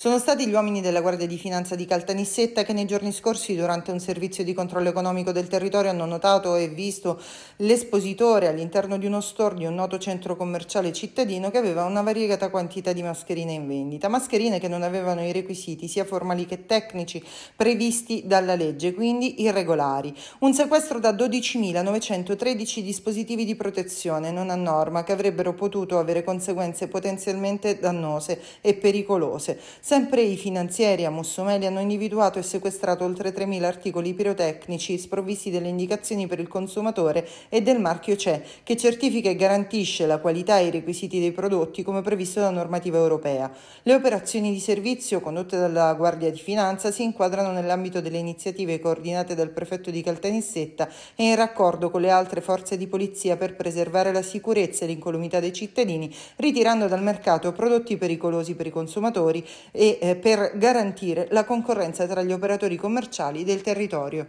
Sono stati gli uomini della Guardia di Finanza di Caltanissetta che nei giorni scorsi, durante un servizio di controllo economico del territorio, hanno notato e visto l'espositore all'interno di uno store di un noto centro commerciale cittadino che aveva una variegata quantità di mascherine in vendita, mascherine che non avevano i requisiti sia formali che tecnici previsti dalla legge, quindi irregolari. Un sequestro da 12.913 dispositivi di protezione non a norma che avrebbero potuto avere conseguenze potenzialmente dannose e pericolose Sempre i finanzieri a Mussomeli hanno individuato e sequestrato oltre 3.000 articoli pirotecnici sprovvisti delle indicazioni per il consumatore e del marchio CE, che certifica e garantisce la qualità e i requisiti dei prodotti come previsto da normativa europea. Le operazioni di servizio condotte dalla Guardia di Finanza si inquadrano nell'ambito delle iniziative coordinate dal prefetto di Caltanissetta e in raccordo con le altre forze di polizia per preservare la sicurezza e l'incolumità dei cittadini, ritirando dal mercato prodotti pericolosi per i consumatori e eh, per garantire la concorrenza tra gli operatori commerciali del territorio.